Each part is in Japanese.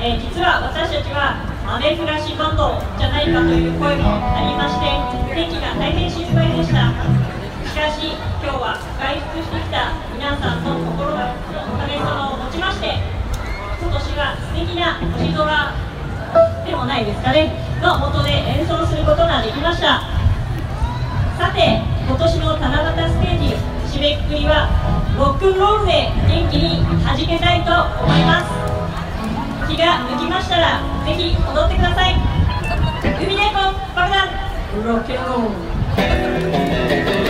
えー、実は私たちは雨降らしバンドじゃないかという声もありまして天気が大変心配でした。しかし今日は外出してきた皆さんの心のおかげさまをもちまして今年は素敵な星空でもないですかねの元で演奏することができました。さて今年の七夕ステージ締めくくりはロックンロールで元気に弾けたいと思います。したらぜひ踊ってください。海猫爆弾。ロケロー。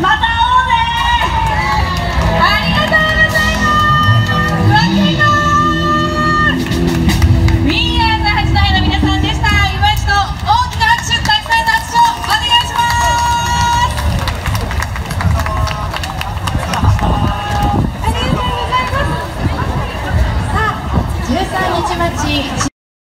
また